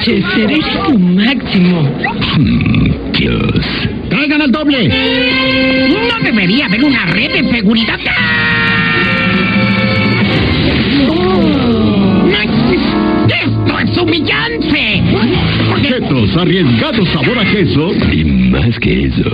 Chester, eres lo máximo. Hmm, Dios. ¡Traigan al doble! No debería haber una red de seguridad. Oh. ¡Esto es humillante! Chetos, arriesgado sabor a queso. Y más que eso.